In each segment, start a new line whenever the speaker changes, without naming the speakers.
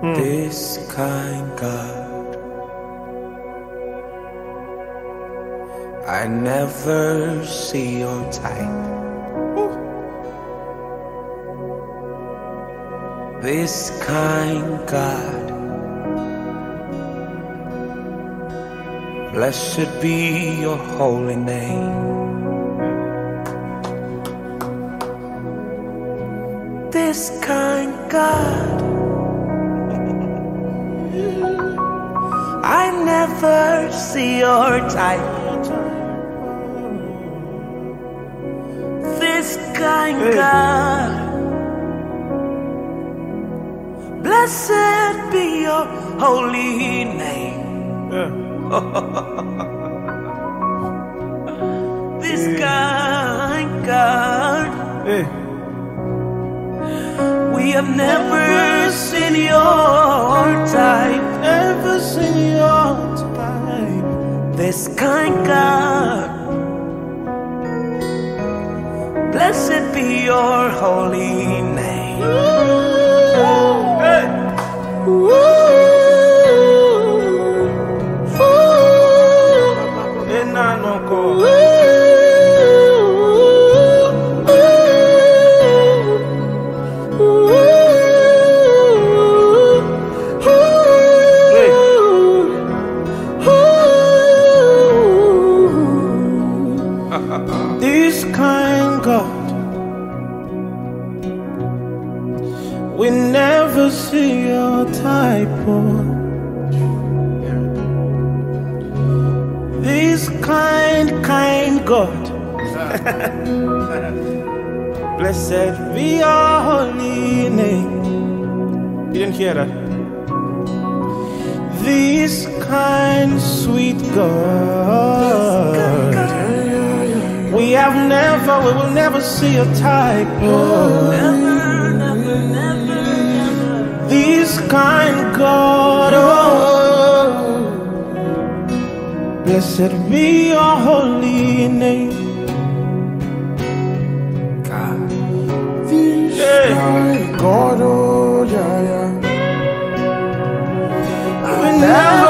Hmm. This kind God, I never see your type. This kind God, blessed be your holy name. God. I never see your type. This kind God. Blessed be your holy name. This have never seen your type.
Never seen your type.
This kind God. Blessed be your holy name.
Enanoko. We never see your type. oh. This kind, kind God, blessed be your holy name. You didn't hear that? This kind, sweet God. We have never, we will never see a type. Oh.
Never, never, never.
This kind God, oh. Blessed be your holy name.
God.
this
Yeah. God, oh yeah, yeah.
We never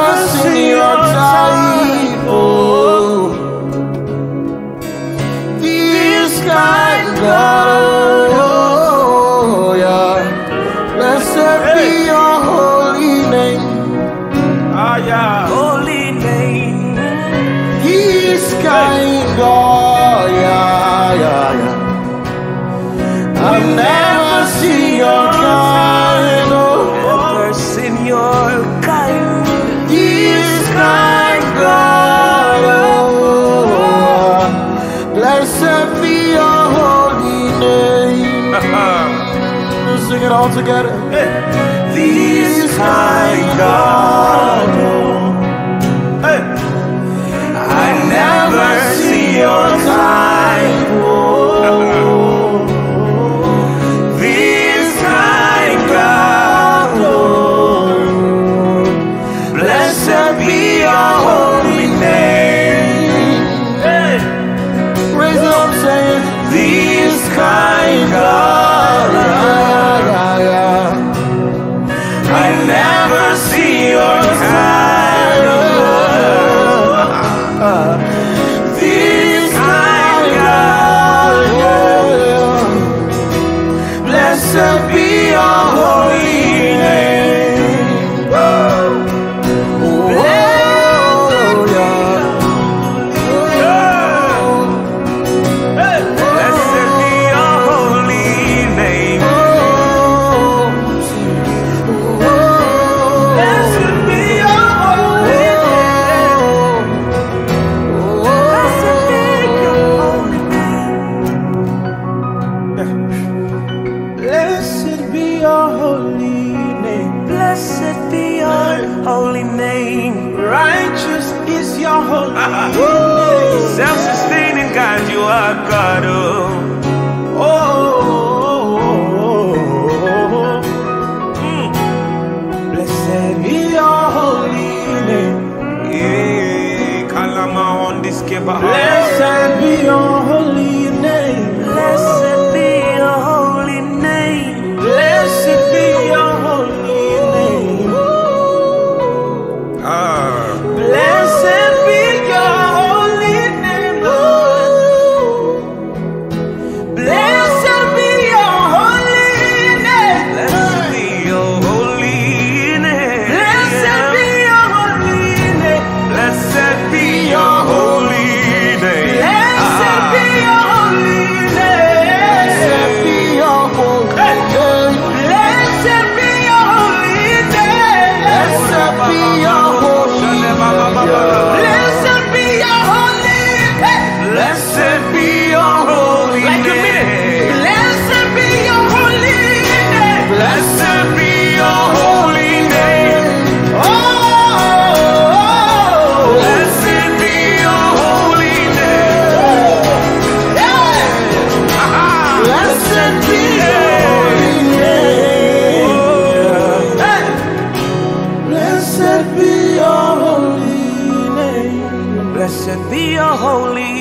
Blessed be your holy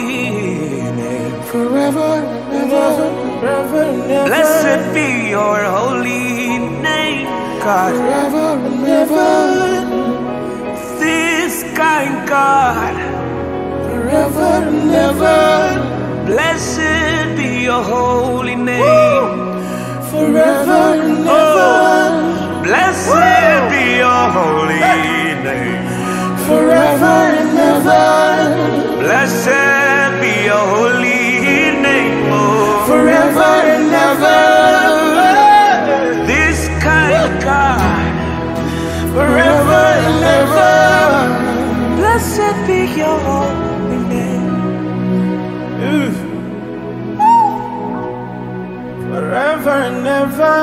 name.
Forever and ever.
Forever and ever.
Blessed be your holy name, God.
Forever and ever.
This kind God.
Forever and ever.
Blessed be your holy name.
Forever and ever.
Blessed be your holy name.
Forever and ever.
Blessed be your holy name. Oh,
Forever and ever.
this kind of God.
Forever and ever.
Blessed be your holy name.
Forever and ever.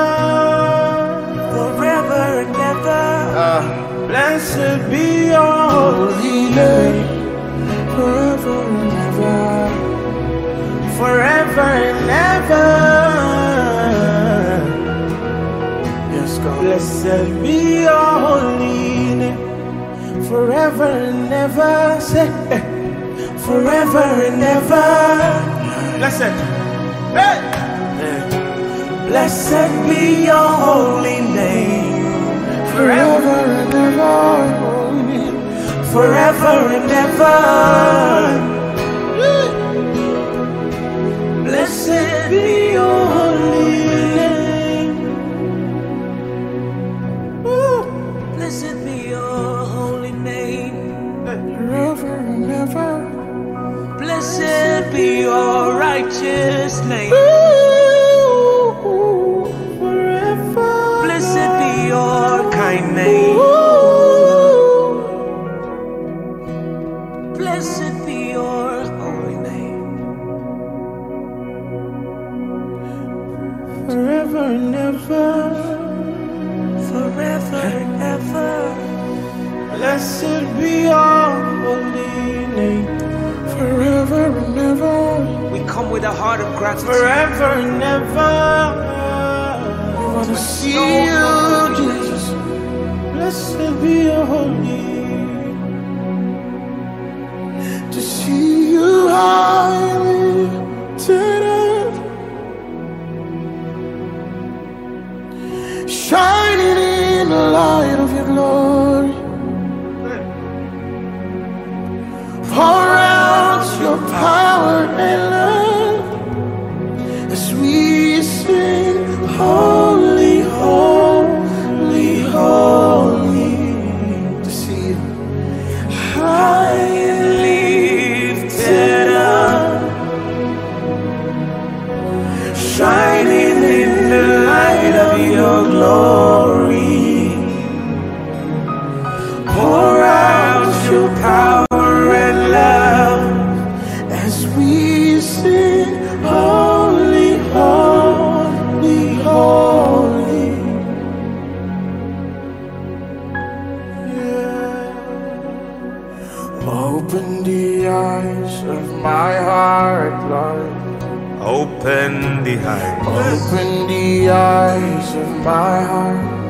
Forever and ever.
Ah, blessed be your holy name.
Forever and ever.
Forever and ever.
Yes, God.
Blessed be your holy name. Forever and ever. Say, eh. Forever and ever. Blessed. Hey. Blessed be your holy name.
Forever and ever.
Forever and ever. Blessed be your holy name.
Blessed be your holy name.
Forever and ever.
Blessed be your righteous name. With a heart of gratitude.
Forever and ever.
I want to see you, Jesus.
Blessed be your holy
To see you highly lifted. Shining in the light of your glory. Of my heart, Lord.
Open the eyes.
Open the eyes of my heart.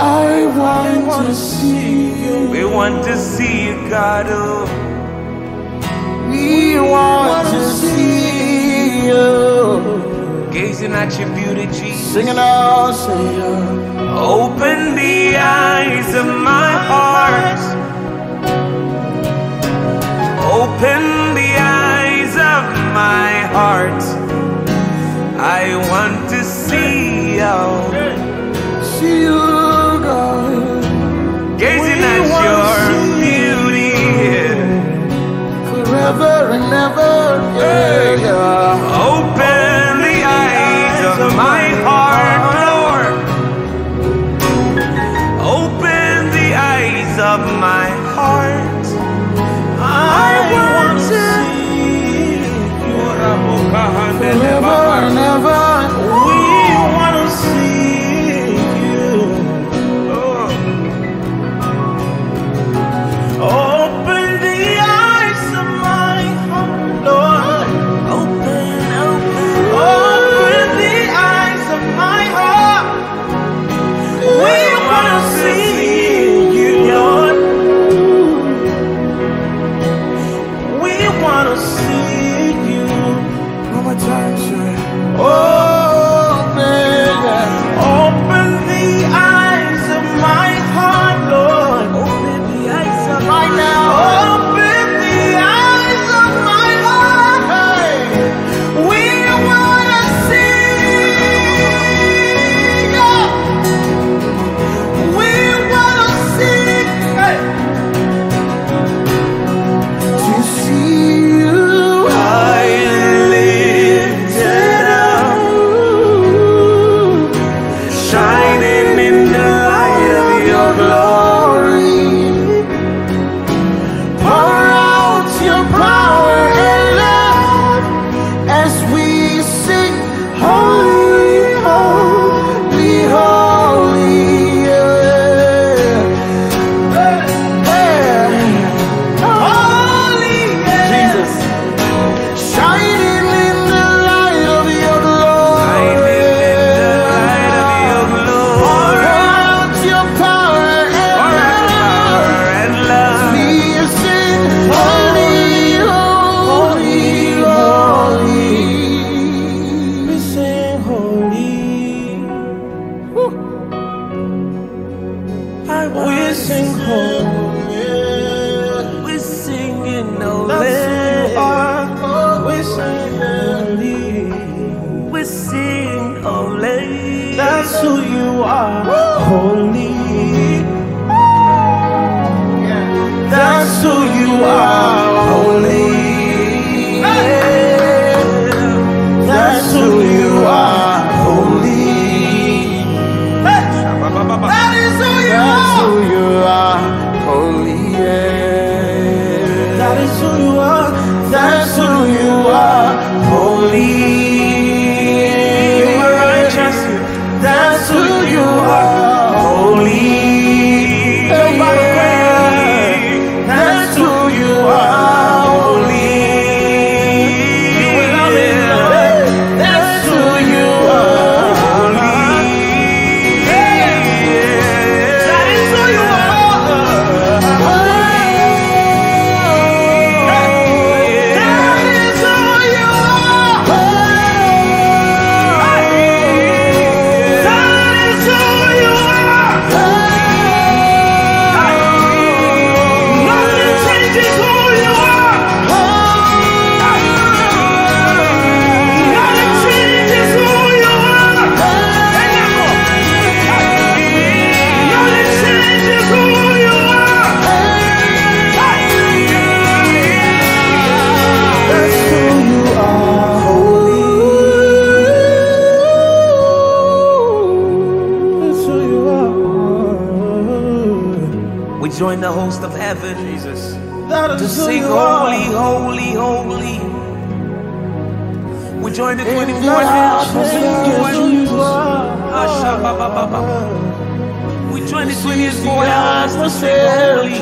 I want to see you.
We want to see you, God. Oh,
We want to see you.
gazing at your beauty, Jesus.
Singing out, uh,
Open the eyes of my heart. Open the eyes of my heart. I want to see you.
see you, God.
Gazing
We
at your beauty.
Forever and ever, yeah, yeah.
Open the eyes of my heart,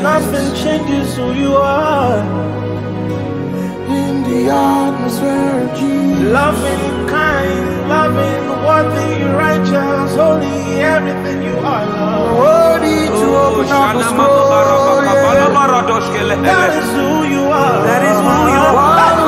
nothing changes who you are.
In the atmosphere, Jesus.
Loving, kind, loving, worthy, righteous, holy, everything you are, Lord.
Worthy to oh, open up the scroll. Yeah.
That is who you are.
That is who you are.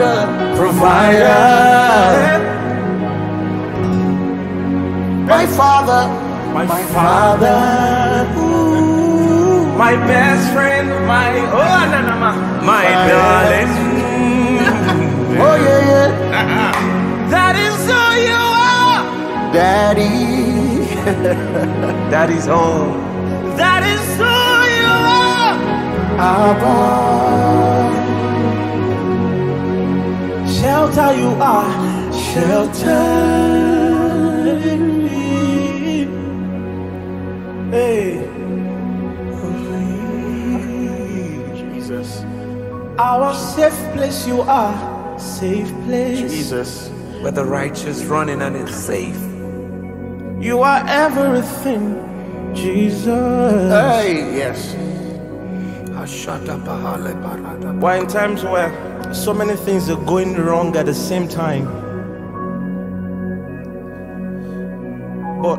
Provider. Provider. My father.
My,
My
Father.
Ooh.
My best friend. My. Oh, no, no, no.
My darling.
Oh, yeah, yeah. Uh-uh.
That is who you are.
Daddy.
That is all.
That is who you are.
Abba.
Shelter you are. Shelter. Hey. Jesus. Our safe place you are. Safe place.
Jesus.
Where the righteous running and it's safe.
You are everything. Jesus.
Hey, yes.
Why in times where so many things are going wrong at the same time. But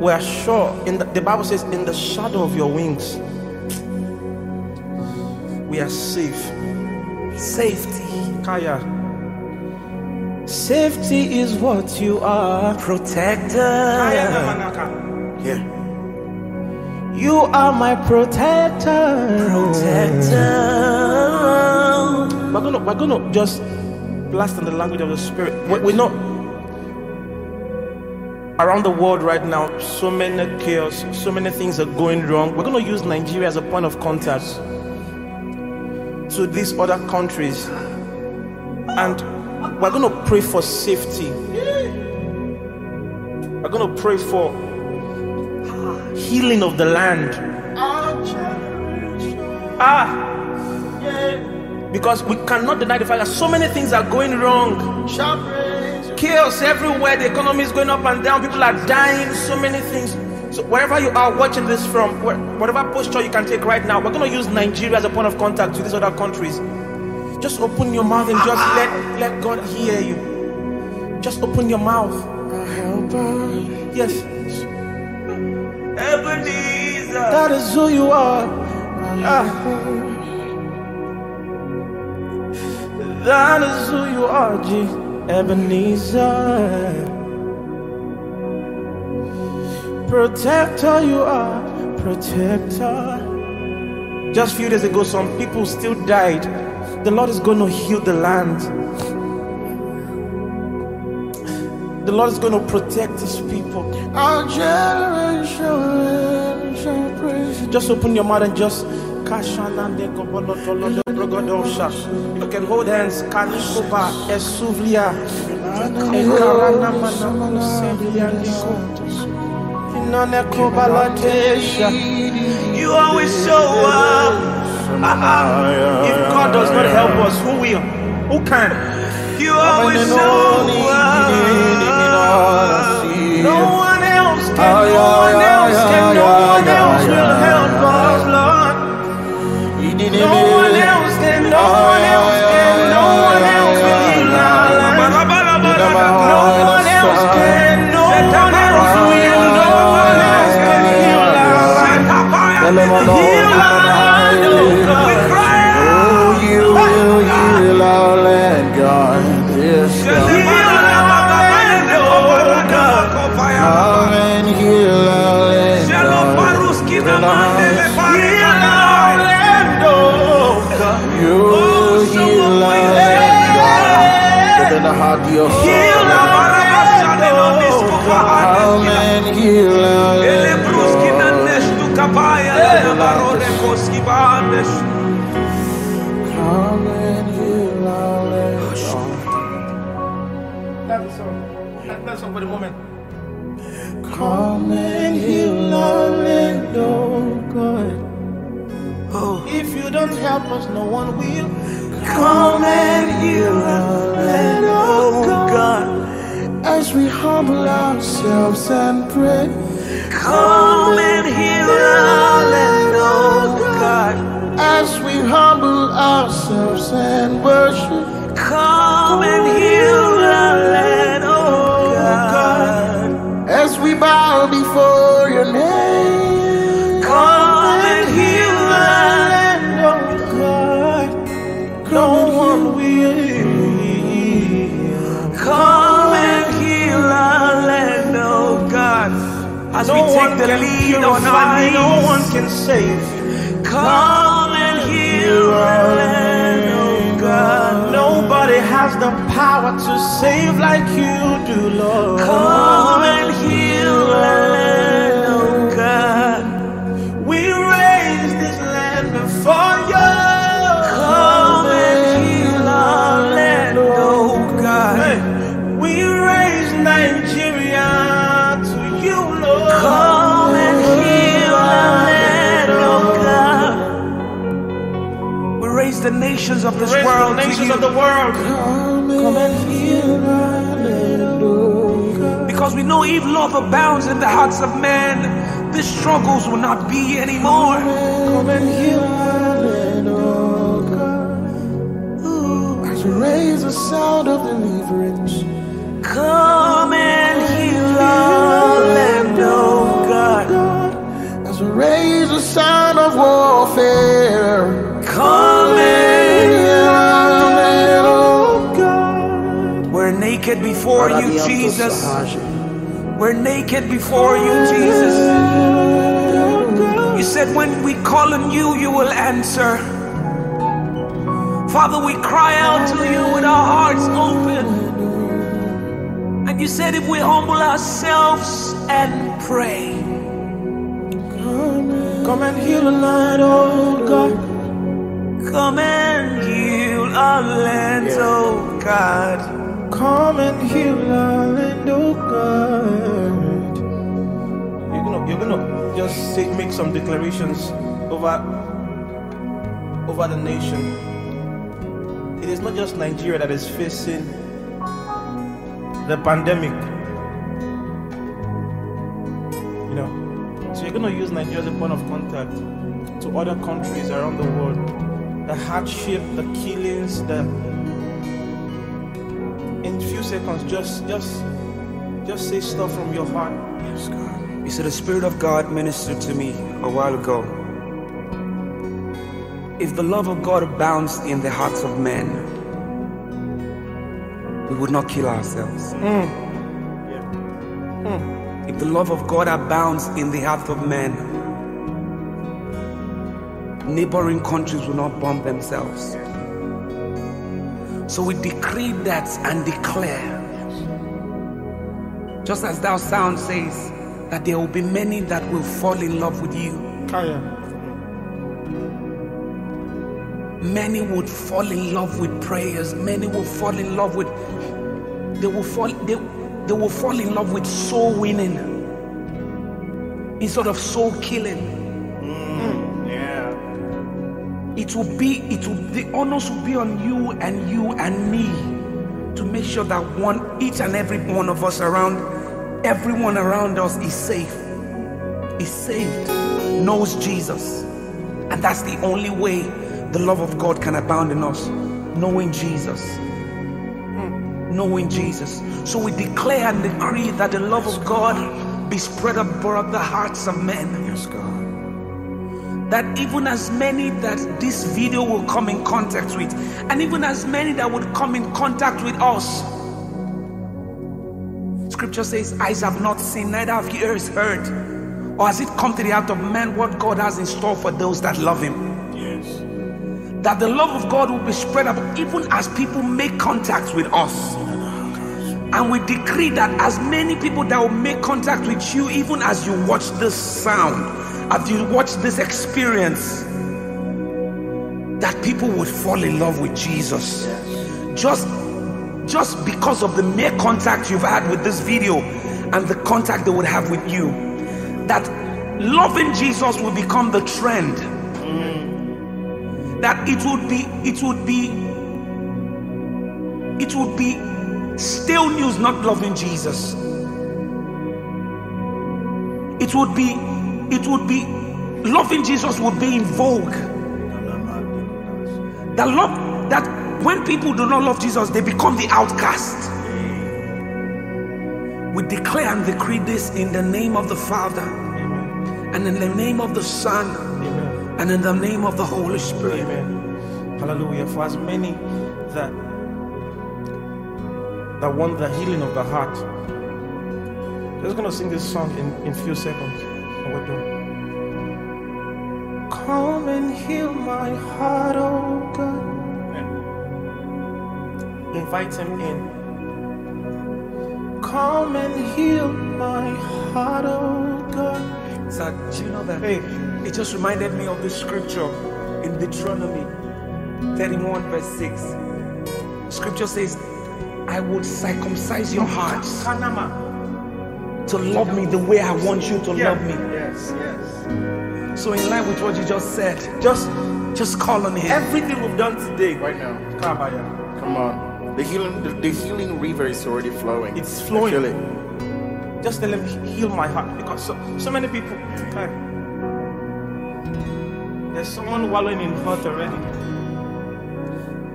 we are sure in the, the Bible says in the shadow of your wings we are safe.
Safety.
Kaya. Safety is what you are.
Protector.
Kaya Yeah.
You are my protector.
Protector.
We're gonna we're gonna just blast in the language of the spirit. We- We're not around the world right now. So many chaos, so many things are going wrong. We're gonna use Nigeria as a point of contact to these other countries, and we're gonna pray for safety. We're gonna pray for healing of the land. Ah, because we cannot deny the fact that so many things are going wrong. Chaos everywhere, the economy is going up and down, people are dying, so many things. So wherever you are watching this from, whatever posture you can take right now, we're going to use Nigeria as a point of contact to these other countries. Just open your mouth and just let let God hear you. Just open your mouth. Yes, that is who you are. Ah. That is who you are, G. Ebenezer. Protector, you are. Protector. Just few days ago, some people still died. The Lord is going to heal the land. The Lord is going to protect His people.
Our generation praise.
Just open your mouth and just You can hold hands. Kanikoba, Esuvlia, Ekarana Manako Sevlia Niko. Latesha.
You always show up. Uh-uh.
If God does not help us, who will? Who can?
You always show up.
No one else can. No one else can. No one else will help us, Lord. No one else can. No one ah. else help us, no one will.
Come and heal our land, oh God. As we humble ourselves and pray,
Come and heal our land, oh God.
as we humble ourselves and worship,
Come and heal our land, oh God.
as we bow before your name,
As
No
we
one
take the
can
lead on our knees,
no one can save.
come and heal our land, oh God.
Nobody has the power to save like you do, Lord.
Come nations of this
Raise the
world to
nations of the world.
come and heal our land, oh God.
because we know if love abounds in the hearts of men, these struggles will not be anymore.
Come and heal our land, God. As we raise a sound of deliverance,
Come and heal our land, oh God.
as we raise a sound of warfare,
naked before you, Jesus. We're naked before you, Jesus. You said when we call on you, you will answer. Father, we cry out to you with our hearts open. And you said if we humble ourselves and pray,
Come and heal the land, oh God.
come and heal our land, oh God.
Come and heal our land, oh God. You're gonna, you're gonna just say, make some declarations over over the nation. It is not just Nigeria that is facing the pandemic. You know, so you're going to use Nigeria as a point of contact to other countries around the world. The hardship, the killings, the seconds, just just just say stuff from your heart.
Yes, God. You said the Spirit of God ministered to me a while ago. If the love of God abounds in the hearts of men, we would not kill ourselves. Mm. Mm. Mm. If the love of God abounds in the hearts of men, neighboring countries will not bomb themselves. So we decree that and declare, just as thou sound says, that there will be many that will fall in love with you. Many would fall in love with prayers. Many will fall in love with they will fall they, they will fall in love with soul winning instead of soul killing. It will be it will the honors will be on you and you and me to make sure that one each and every one of us around everyone around us is safe, is saved, knows Jesus. And that's the only way the love of God can abound in us, knowing Jesus. Knowing Jesus. So we declare and decree that the love of God be spread abroad the hearts of men.
Yes, God.
That even as many that this video will come in contact with, and even as many that would come in contact with us. Scripture says, Eyes have not seen, neither have ears heard. Or has it come to the heart of man what God has in store for those that love Him?
Yes.
That the love of God will be spread up even as people make contact with us. And we decree that as many people that will make contact with you, even as you watch this sound, as you watch this experience, that people would fall in love with Jesus. Just just because of the mere contact you've had with this video and the contact they would have with you. That loving Jesus will become the trend. That it would be, it would be, it would be still news not loving Jesus. It would be, it would be, loving Jesus would be in vogue. That love, that when people do not love Jesus, they become the outcast. We declare and decree this in the name of the Father, and in the name of the Son, and in the name of the Holy Spirit.
Amen. Hallelujah. For as many that that want the healing of the heart. Just gonna sing this song in, in few seconds. Come and heal my heart, oh God. Invite him in. Come and heal my heart, oh God.
Do you know that?
Hey,
It just reminded me of the scripture in Deuteronomy 31, verse 6. Scripture says, I would circumcise your hearts to love me the way I want you to
Yeah.
love me.
Yes, yes.
So, in line with what you just said,
Just
just call on Him.
everything we've done today.
Right now.
Kabaya.
Come on. The healing the, the healing river is already flowing.
It's flowing.
it.
Just tell him heal my heart because so, so many people. There's someone wallowing in hurt already.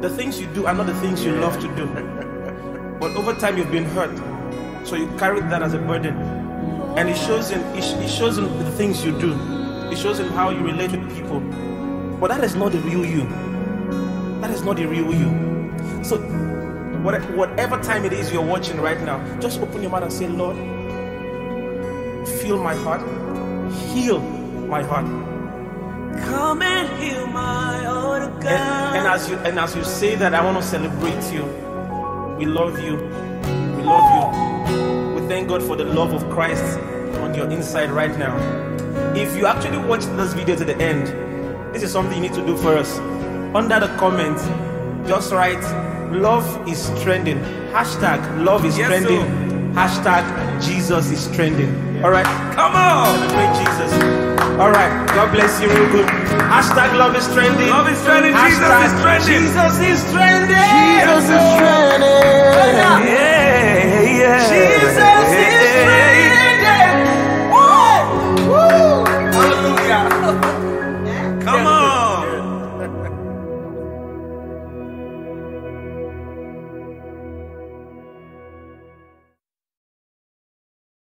The things you do are not the things you love to do, but over time you've been hurt, so you carry that as a burden, and it shows in it, it shows in the things you do. It shows in how you relate with people, but that is not the real you. That is not the real you. So, whatever time it is you're watching right now, just open your mouth and say, Lord, feel my heart, heal my heart.
Come and heal my heart, oh
And, and as you and as you say that, I want to celebrate you. We love you. We love you. We thank God for the love of Christ on your inside right now. If you actually watch this video to the end, this is something you need to do for us. Under the comment, just write love is trending. Hashtag love is
Yes,
trending. Hashtag Jesus is trending. All right.
Come on.
Celebrate Jesus. All right. God bless you real good. Hashtag love is trending.
Love is trending. Jesus is trending.
Jesus is trending.
Jesus is trending.
Yeah, yeah.
Jesus is trending.